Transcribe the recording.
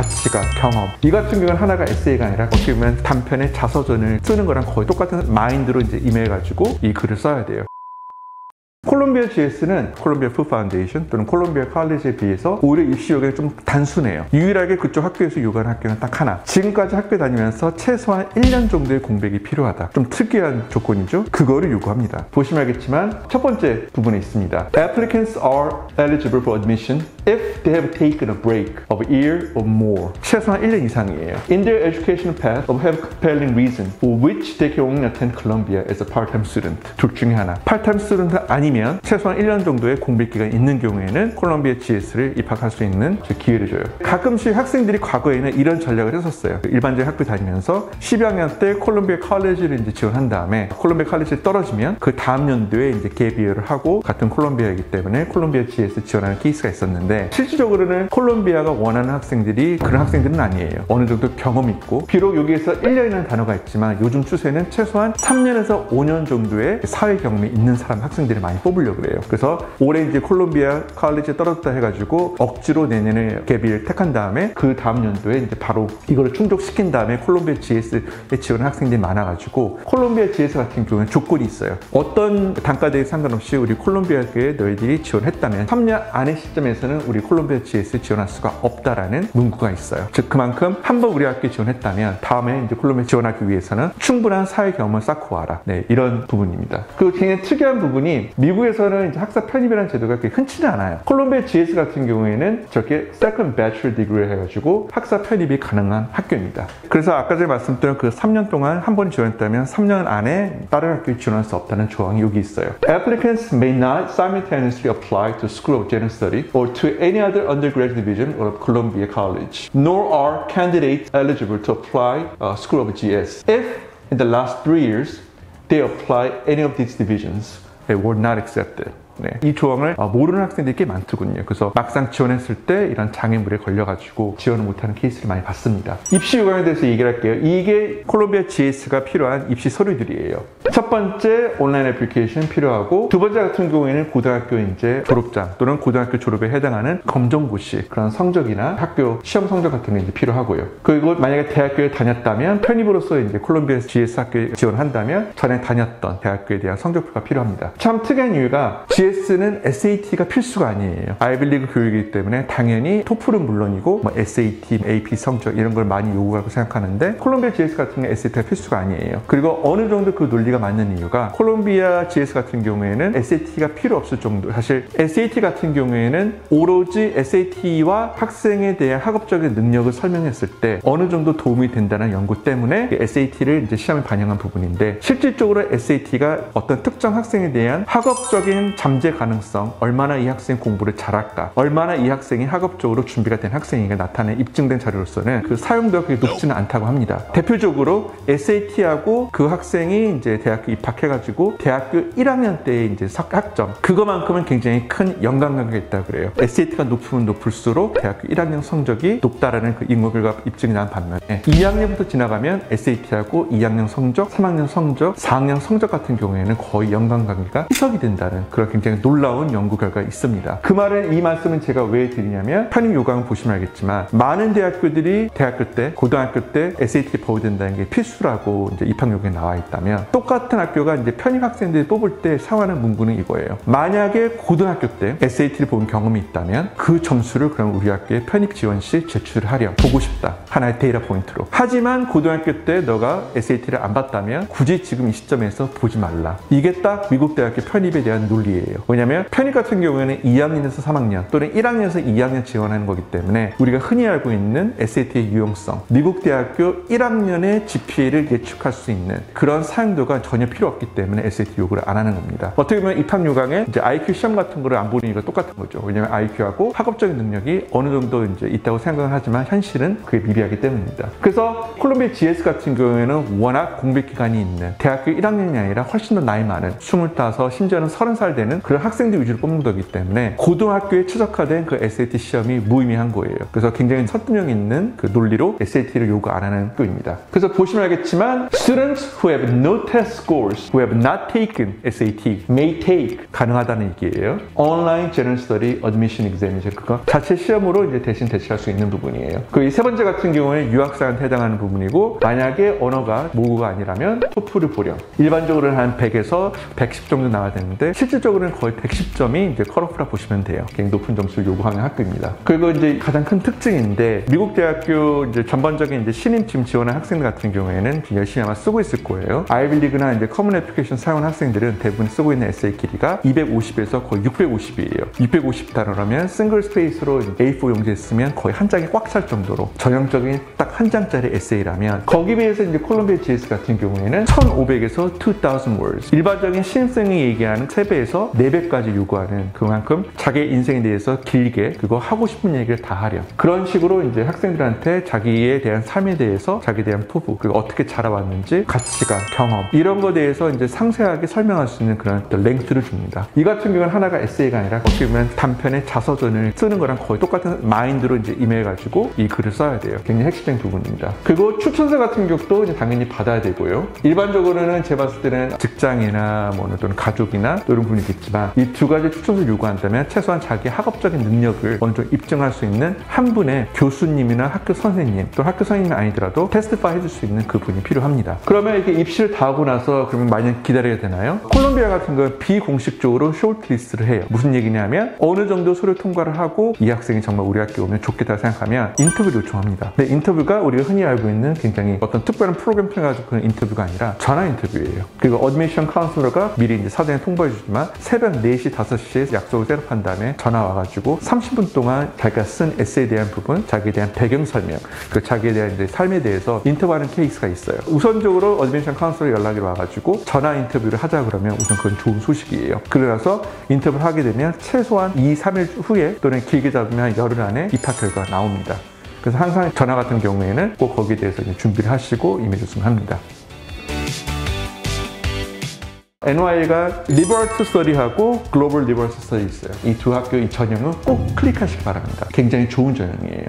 가치관, 경험 이 같은 경우는 하나가 에세이가 아니라 어떻게 보면 단편의 자서전을 쓰는 거랑 거의 똑같은 마인드로 이제 임해가지고 이 글을 써야 돼요. 콜롬비아 GS는 콜롬비아 Fu Foundation 또는 콜롬비아 칼리지에 비해서 오히려 입시 요건이 좀 단순해요. 유일하게 그쪽 학교에서 요구하는 학교는 딱 하나. 지금까지 학교 다니면서 최소한 1년 정도의 공백이 필요하다. 좀 특이한 조건이죠. 그거를 요구합니다. 보시면 알겠지만 첫 번째 부분에 있습니다. Applicants are eligible for admission if they have taken a break of a year or more. 최소한 1년 이상이에요. In their educational path or have compelling reason for which they can only attend Columbia as a part-time student. 둘 중에 하나. part-time student 아니면 최소한 1년 정도의 공백 기간이 있는 경우에는 콜롬비아 GS를 입학할 수 있는 기회를 줘요. 가끔씩 학생들이 과거에는 이런 전략을 했었어요. 일반적인 학교 다니면서 12학년 때 콜롬비아 칼리지를 지원한 다음에 콜롬비아 칼리지에 떨어지면 그 다음 연도에 이제 갭이어를 하고 같은 콜롬비아이기 때문에 콜롬비아 GS 지원하는 케이스가 있었는데 실질적으로는 콜롬비아가 원하는 학생들이 그런 학생들은 아니에요. 어느 정도 경험 있고 비록 여기에서 1년이라는 단어가 있지만 요즘 추세는 최소한 3년에서 5년 정도의 사회 경험이 있는 사람 학생들이 많이 뽑 으려고 그래요. 그래서 올해 이제 콜롬비아 칼리지에 떨어졌다 해가지고 억지로 내년에 갭을 택한 다음에 그 다음 연도에 이제 바로 이거를 충족시킨 다음에 콜롬비아 GS에 지원한 학생들이 많아가지고 콜롬비아 GS 같은 경우는 조건이 있어요. 어떤 단가 대에 상관없이 우리 콜롬비아에 너희들이 지원했다면 3년 안의 시점에서는 우리 콜롬비아 GS 지원할 수가 없다라는 문구가 있어요. 즉 그만큼 한 번 우리 학교에 지원했다면 다음에 이제 콜롬비아 지원하기 위해서는 충분한 사회 경험을 쌓고 와라. 네, 이런 부분입니다. 그리고 굉장히 특이한 부분이 미국에 서는 이제 학사 편입이라는 제도가 그렇게 흔치는 않아요. 콜롬비아 GS 같은 경우에는 저렇게 second bachelor degree를 해가지고 학사 편입이 가능한 학교입니다. 그래서 아까 전에 말씀드린 그 3년 동안 한 번 지원했다면 3년 안에 다른 학교에 지원할 수 없다는 조항이 여기 있어요. Applicants may not simultaneously apply to School of General Study or to any other undergraduate division of Columbia College, nor are candidates eligible to apply uh, School of GS if in the last three years they apply any of these divisions. They were not accepted. 네. 이 조항을 어, 모르는 학생들이 꽤 많더군요. 그래서 막상 지원했을 때 이런 장애물에 걸려가지고 지원을 못하는 케이스를 많이 봤습니다. 입시 요강에 대해서 얘기를 할게요. 이게 콜롬비아 GS가 필요한 입시 서류들이에요. 첫 번째 온라인 애플리케이션 필요하고 두 번째 같은 경우에는 고등학교 이제 졸업장 또는 고등학교 졸업에 해당하는 검정고시 그런 성적이나 학교 시험 성적 같은 게 이제 필요하고요. 그리고 만약에 대학교에 다녔다면 편입으로서 이제 콜롬비아 GS 학교에 지원한다면 전에 다녔던 대학교에 대한 성적표가 필요합니다. 참 특이한 이유가 GS GS는 SAT가 필수가 아니에요. 아이빌리그 교육이기 때문에 당연히 토플은 물론이고 뭐 SAT, AP 성적 이런 걸 많이 요구하고 생각하는데 콜롬비아 GS 같은 경우는 SAT가 필수가 아니에요. 그리고 어느 정도 그 논리가 맞는 이유가 콜롬비아 GS 같은 경우에는 SAT가 필요 없을 정도 사실 SAT 같은 경우에는 오로지 SAT와 학생에 대한 학업적인 능력을 설명했을 때 어느 정도 도움이 된다는 연구 때문에 SAT를 이제 시험에 반영한 부분인데 실질적으로 SAT가 어떤 특정 학생에 대한 학업적인 잠 잠재 가능성, 얼마나 이 학생 공부를 잘할까, 얼마나 이 학생이 학업적으로 준비가 된 학생인가 나타낸 입증된 자료로서는 그 사용도가 그렇게 높지는 않다고 합니다. 대표적으로 SAT하고 그 학생이 이제 대학교 입학해가지고 대학교 1학년 때 이제 학점 그거만큼은 굉장히 큰 연관관계가 있다고 그래요. SAT가 높으면 높을수록 대학교 1학년 성적이 높다라는 그 인구 결과 입증이 난 반면에 2학년부터 지나가면 SAT하고 2학년 성적, 3학년 성적, 4학년 성적 같은 경우에는 거의 연관관계가 희석이 된다는 그런 굉장히 굉장히 놀라운 연구 결과가 있습니다. 그 말은 이 말씀은 제가 왜 드리냐면 편입 요강을 보시면 알겠지만 많은 대학교들이 대학교 때 고등학교 때 SAT 봐야 된다는 게 필수라고 이제 입학 요강에 나와 있다면 똑같은 학교가 이제 편입 학생들이 뽑을 때 사용하는 문구는 이거예요. 만약에 고등학교 때 SAT를 본 경험이 있다면 그 점수를 그럼 우리 학교에 편입 지원 시 제출을 하렴 보고 싶다. 하나의 data point로. 하지만 고등학교 때 너가 SAT를 안 봤다면 굳이 지금 이 시점에서 보지 말라. 이게 딱 미국 대학교 편입에 대한 논리예요. 왜냐면 편입 같은 경우에는 2학년에서 3학년 또는 1학년에서 2학년 지원하는 거기 때문에 우리가 흔히 알고 있는 SAT의 유용성 미국 대학교 1학년의 GPA를 예측할 수 있는 그런 사용도가 전혀 필요 없기 때문에 SAT 요구를 안 하는 겁니다. 어떻게 보면 입학 요강에 이제 IQ 시험 같은 거를 안 보는 이유가 똑같은 거죠. 왜냐면 IQ하고 학업적인 능력이 어느 정도 이제 있다고 생각을 하지만 현실은 그게 미비하기 때문입니다. 그래서 콜롬비아 GS 같은 경우에는 워낙 공백 기간이 있는 대학교 1학년이 아니라 훨씬 더 나이 많은 25, 심지어는 30살 되는 그런 학생들 위주로 뽑는 거기 때문에 고등학교에 최적화된 그 SAT 시험이 무의미한 거예요. 그래서 굉장히 설득력 있는 그 논리로 SAT를 요구 안 하는 학교입니다. 그래서 보시면 알겠지만 students who have no test scores who have not taken SAT may take 가능하다는 얘기예요. Online General Study Admission Examination 그거 자체 시험으로 이제 대신 대체할 수 있는 부분이에요. 그 이 세 번째 같은 경우에 유학생한테 해당하는 부분이고 만약에 언어가 모국어가 아니라면 토플을 보령 일반적으로는 한 100에서 110 정도 나와야 되는데 실질적으로는 거의 110점이 이제 cutoff라 보시면 돼요. 굉장히 높은 점수를 요구하는 학교입니다. 그리고 이제 가장 큰 특징인데 미국 대학교 이제 전반적인 이제 신입 지금 지원한 학생들 같은 경우에는 열심히 아마 쓰고 있을 거예요. 아이비리그나 이제 Common Application 사용한 학생들은 대부분 쓰고 있는 에세이 길이가 250에서 거의 650이에요. 650 단어라면 single space로 A4 용지에 쓰면 거의 한 장이 꽉 찰 정도로 전형적인 딱 한 장짜리 에세이라면 거기 비해서 이제 콜롬비아 GS 같은 경우에는 1500에서 2000 words 일반적인 신입생이 얘기하는 3배에서 4배까지 요구하는 그만큼 자기 인생에 대해서 길게 그거 하고 싶은 얘기를 다 하려 그런 식으로 이제 학생들한테 자기에 대한 삶에 대해서 자기에 대한 포부 그리고 어떻게 자라왔는지 가치관 경험 이런 거에 대해서 이제 상세하게 설명할 수 있는 그런 랭크를 줍니다. 이 같은 경우는 하나가 에세이가 아니라 어떻게 보면 단편의 자서전을 쓰는 거랑 거의 똑같은 마인드로 이제 임해가지고 이 글을 써야 돼요. 굉장히 핵심적인 부분입니다. 그리고 추천서 같은 경우도 이제 당연히 받아야 되고요. 일반적으로는 제가 봤을 때는 직장이나 뭐 또는 가족이나 이런 분이 있겠지 만 이 두 가지 추천서를 요구한다면 최소한 자기 학업적인 능력을 어느 정도 입증할 수 있는 한 분의 교수님이나 학교 선생님 또 학교 선생님이 아니더라도 테스트파 해줄 수 있는 그분이 필요합니다. 그러면 이렇게 입시를 다 하고 나서 그러면 많이 기다려야 되나요? 콜롬비아 같은 건 비공식적으로 shortlist를 해요. 무슨 얘기냐면 어느 정도 서류 통과를 하고 이 학생이 정말 우리 학교 오면 좋겠다 생각하면 인터뷰를 요청합니다. 근데 인터뷰가 우리가 흔히 알고 있는 굉장히 어떤 특별한 프로그램 통해가지고 그런 인터뷰가 아니라 전화 인터뷰예요. 그리고 admission counselor가 미리 이제 사전에 통보해 주지만 새벽 4시, 5시에 약속을 setup한 다음에 전화 와가지고 30분 동안 자기가 쓴 에세이에 대한 부분, 자기에 대한 배경 설명, 그 자기에 대한 이제 삶에 대해서 인터뷰하는 케이스가 있어요. 우선적으로 admission counselor 연락이 와가지고 전화 인터뷰를 하자 그러면 우선 그건 좋은 소식이에요. 그러나서 인터뷰를 하게 되면 최소한 2, 3일 후에 또는 길게 잡으면 한 열흘 안에 입학 결과가 나옵니다. 그래서 항상 전화 같은 경우에는 꼭 거기에 대해서 준비를 하시고 임해줬으면 합니다. NY가 리버스 스터디하고 글로벌 리버스 스터디 있어요. 이 두 학교 이 전형은 꼭 클릭하시기 바랍니다. 굉장히 좋은 전형이에요.